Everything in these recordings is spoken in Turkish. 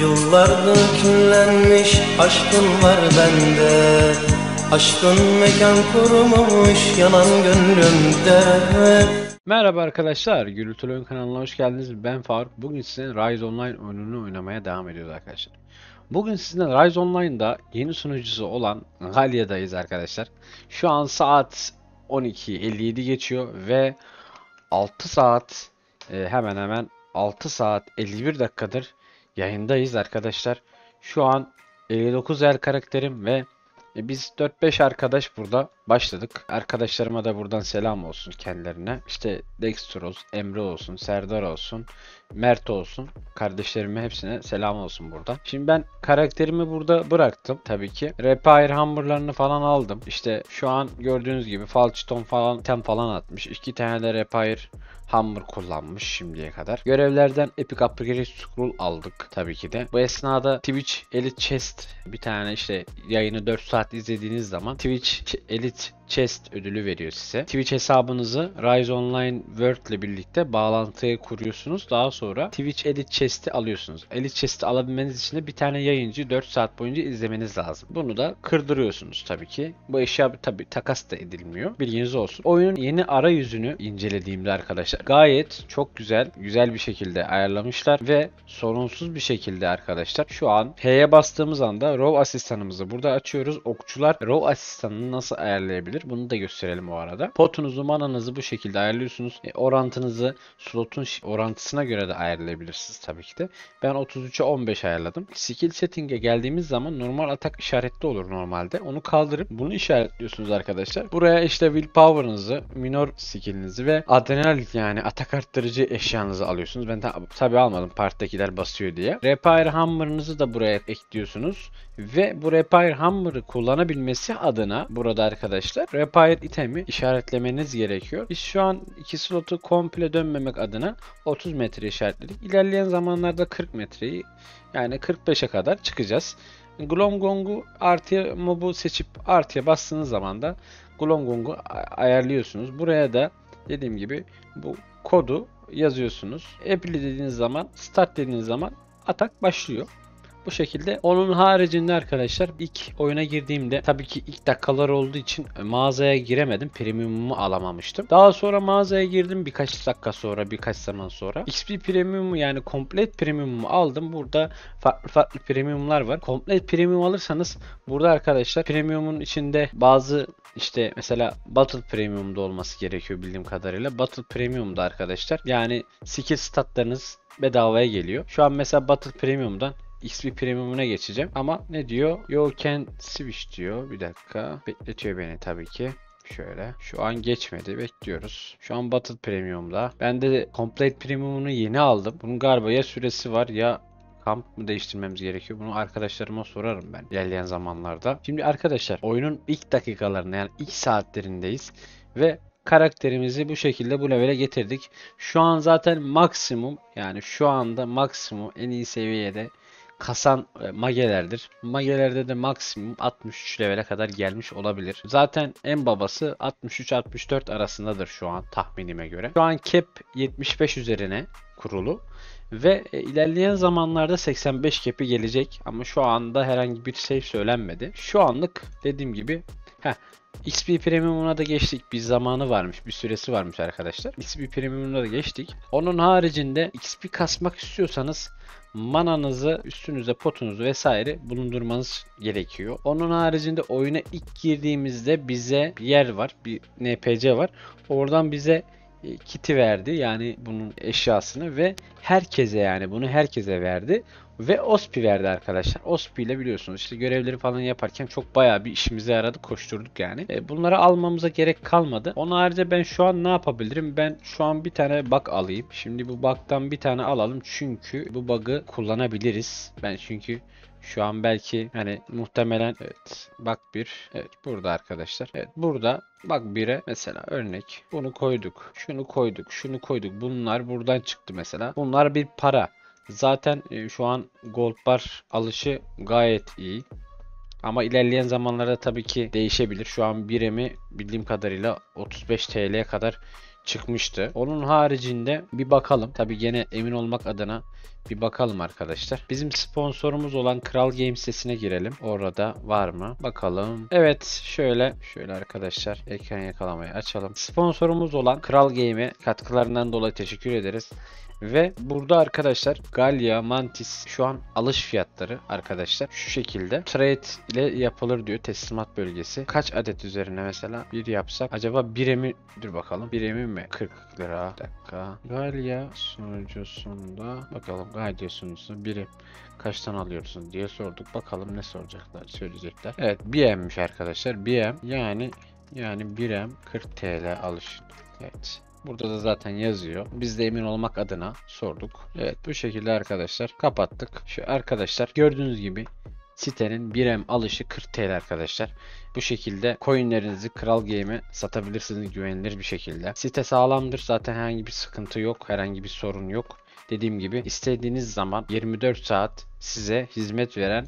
Yıllardır küllenmiş aşkın var bende Aşkın mekan kurmuş yanan gönlümde Merhaba arkadaşlar, Gürültülü Oyun kanalına hoş geldiniz. Ben Faruk. Bugün size Rise Online oyununu oynamaya devam ediyoruz arkadaşlar. Bugün sizinle Rise Online'da yeni sunucusu olan Galya'dayız arkadaşlar. Şu an saat 12.57 geçiyor ve 6 saat e, hemen hemen 6 saat 51 dakikadır yayındayız arkadaşlar. Şu an 59 el karakterim ve e, biz 4-5 arkadaş burada başladık. Arkadaşlarıma da buradan selam olsun kendilerine. İşte Dexter olsun, Emre olsun, Serdar olsun, Mert olsun. Kardeşlerime hepsine selam olsun burada. Şimdi ben karakterimi burada bıraktım tabii ki. Repair hamburlarını falan aldım. İşte şu an gördüğünüz gibi Falchiton falan tem falan atmış. İki tane de Repair Hammer kullanmış şimdiye kadar. Görevlerden Epic Upgrade Scroll aldık tabii ki de. Bu esnada Twitch Elite Chest bir tane işte yayını 4 saat izlediğiniz zaman Twitch Elite Chest ödülü veriyor size. Twitch hesabınızı Rise Online World ile birlikte bağlantıya kuruyorsunuz. Daha sonra Twitch Elite Chest'i alıyorsunuz. Elite Chest'i alabilmeniz için de bir tane yayıncı 4 saat boyunca izlemeniz lazım. Bunu da kırdırıyorsunuz tabii ki. Bu eşya tabii takas da edilmiyor. Bilginiz olsun. Oyunun yeni arayüzünü incelediğimde arkadaşlar gayet çok güzel, güzel bir şekilde ayarlamışlar ve sorunsuz bir şekilde arkadaşlar şu an P'ye bastığımız anda Row asistanımızı burada açıyoruz. Okçular Row asistanını nasıl ayarlayabilir? Bunu da gösterelim o arada. Potunuzu, mananızı bu şekilde ayarlıyorsunuz. E, orantınızı slotun orantısına göre de ayarlayabilirsiniz tabii ki de. Ben 33'e 15 ayarladım. Skill setting'e geldiğimiz zaman normal atak işaretli olur normalde. Onu kaldırıp bunu işaretliyorsunuz arkadaşlar. Buraya işte willpower'ınızı, minor skill'inizi ve adrenal yani atak arttırıcı eşyanızı alıyorsunuz. Ben tab tabi almadım part'takiler basıyor diye. Repair hammer'ınızı da buraya ekliyorsunuz. Ve bu Repair Hammer'ı kullanabilmesi adına burada arkadaşlar Repair itemi işaretlemeniz gerekiyor. Biz şu an iki slotu komple dönmemek adına 30 metre işaretledik. İlerleyen zamanlarda 40 metreyi yani 45'e kadar çıkacağız. Glomgong'u artıya mobu seçip artıya bastığınız zaman da Glomgong'u ayarlıyorsunuz. Buraya da dediğim gibi bu kodu yazıyorsunuz. Apply dediğiniz zaman, start dediğiniz zaman atak başlıyor. Bu şekilde. Onun haricinde arkadaşlar ilk oyuna girdiğimde tabii ki ilk dakikalar olduğu için mağazaya giremedim. Premium'umu alamamıştım. Daha sonra mağazaya girdim birkaç dakika sonra birkaç zaman sonra. XP Premium'u yani komplet Premium'umu aldım. Burada farklı farklı Premium'lar var. Komplet Premium alırsanız burada arkadaşlar Premium'un içinde bazı işte mesela Battle Premium'da olması gerekiyor bildiğim kadarıyla. Battle Premium'da arkadaşlar yani skill statlarınız bedavaya geliyor. Şu an mesela Battle Premium'dan XP Premium'una geçeceğim. Ama ne diyor? You can switch diyor. Bir dakika. Bekletiyor beni tabii ki. Şöyle. Şu an geçmedi. Bekliyoruz. Şu an Battle Premium'da. Ben de Complete Premium'unu yeni aldım. Bunun galiba ya süresi var ya kamp mı değiştirmemiz gerekiyor? Bunu arkadaşlarıma sorarım ben ilerleyen zamanlarda. Şimdi arkadaşlar oyunun ilk dakikalarında yani ilk saatlerindeyiz ve karakterimizi bu şekilde bu levele getirdik. Şu an zaten maksimum yani şu anda maksimum en iyi seviyede kasan e, magelerdir. Magelerde de maksimum 63 levele kadar gelmiş olabilir. Zaten en babası 63-64 arasındadır şu an tahminime göre. Şu an cap 75 üzerine kurulu. Ve e, ilerleyen zamanlarda 85 cap'i gelecek ama şu anda herhangi bir şey söylenmedi. Şu anlık dediğim gibi heh, XP Premium'una da geçtik. Bir zamanı varmış, bir süresi varmış arkadaşlar. XP Premium'una da geçtik. Onun haricinde XP kasmak istiyorsanız mananızı üstünüze potunuzu vesaire bulundurmanız gerekiyor. Onun haricinde oyuna ilk girdiğimizde bize yer var. Bir NPC var. Oradan bize e, kiti verdi. Yani bunun eşyasını ve herkese yani bunu herkese verdi. Ve OSPI verdi arkadaşlar. OSPI ile biliyorsunuz işte görevleri falan yaparken çok bayağı bir işimize yaradı. Koşturduk yani. E, bunları almamıza gerek kalmadı. Onun harici ben şu an ne yapabilirim? Ben şu an bir tane bug alayım. Şimdi bu bug'dan bir tane alalım. Çünkü bu bug'ı kullanabiliriz. Ben çünkü şu an belki hani muhtemelen evet bak bir evet burada arkadaşlar. Evet burada bak bire mesela örnek bunu koyduk. Şunu koyduk. Şunu koyduk. Bunlar buradan çıktı mesela. Bunlar bir para. Zaten e, şu an gold bar alışı gayet iyi. Ama ilerleyen zamanlarda tabii ki değişebilir. Şu an birimi bildiğim kadarıyla 35 TL'ye kadar çıkmıştı. Onun haricinde bir bakalım. Tabi gene emin olmak adına bir bakalım arkadaşlar. Bizim sponsorumuz olan Kral Games sitesine girelim. Orada var mı? Bakalım. Evet şöyle şöyle arkadaşlar ekran yakalamayı açalım. Sponsorumuz olan Kral Game'e katkılarından dolayı teşekkür ederiz. Ve burada arkadaşlar Galya, Mantis şu an alış fiyatları arkadaşlar şu şekilde trade ile yapılır diyor teslimat bölgesi. Kaç adet üzerine mesela bir yapsak acaba biremi dur bakalım biremi mi 40 lira bir dakika. Galya sunucusunda bakalım Galya sunucusu biri kaçtan alıyorsun diye sorduk. Bakalım ne soracaklar söyleyecekler. Evet BM'miş arkadaşlar. BM yani yani 1M 40 TL alış. Evet. Burada da zaten yazıyor. Biz de emin olmak adına sorduk. Evet bu şekilde arkadaşlar kapattık. Şu arkadaşlar gördüğünüz gibi sitenin 1M alışı 40 TL arkadaşlar. Bu şekilde coinlerinizi Kral Game'e satabilirsiniz güvenilir bir şekilde. Site sağlamdır. Zaten herhangi bir sıkıntı yok. Herhangi bir sorun yok. Dediğim gibi istediğiniz zaman 24 saat size hizmet veren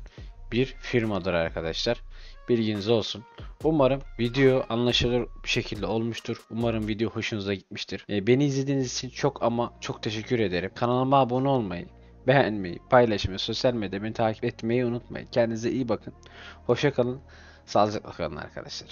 bir firmadır arkadaşlar. Bilginiz olsun. Umarım video anlaşılır bir şekilde olmuştur. Umarım video hoşunuza gitmiştir. E, beni izlediğiniz için çok ama çok teşekkür ederim. Kanalıma abone olmayı, beğenmeyi, paylaşmayı, sosyal medyada beni takip etmeyi unutmayın. Kendinize iyi bakın. Hoşça kalın. Sağlıcakla kalın arkadaşlar.